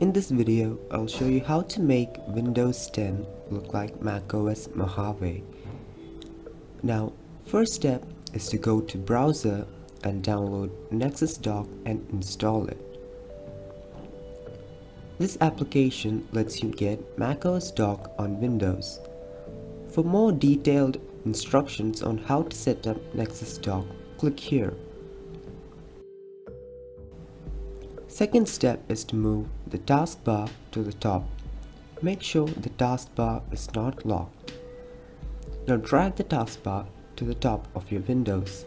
In this video, I'll show you how to make Windows 10 look like macOS Mojave. Now, first step is to go to browser and download Nexus Dock and install it. This application lets you get macOS Dock on Windows. For more detailed instructions on how to set up Nexus Dock, click here. Second step is to move the taskbar to the top. Make sure the taskbar is not locked. Now drag the taskbar to the top of your windows.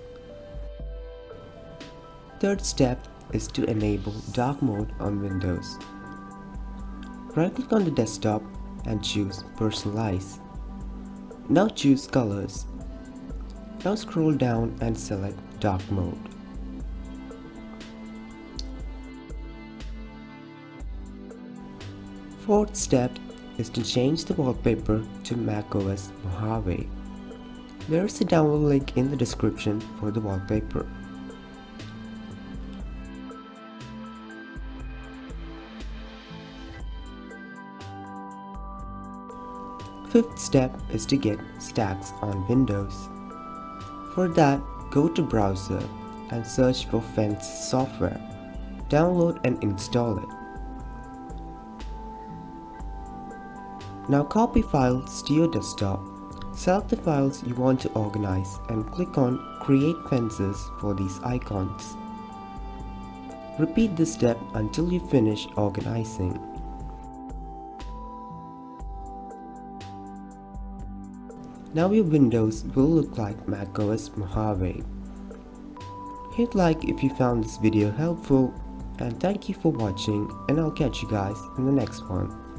Third step is to enable dark mode on Windows. Right click on the desktop and choose personalize. Now choose colors. Now scroll down and select dark mode. Fourth step is to change the wallpaper to macOS Mojave. There is a download link in the description for the wallpaper. Fifth step is to get stacks on Windows. For that, go to browser and search for Fence software. Download and install it. Now copy files to your desktop. Select the files you want to organize and click on Create Fences for these icons. Repeat this step until you finish organizing. Now your windows will look like macOS Mojave. Hit like if you found this video helpful and thank you for watching and I'll catch you guys in the next one.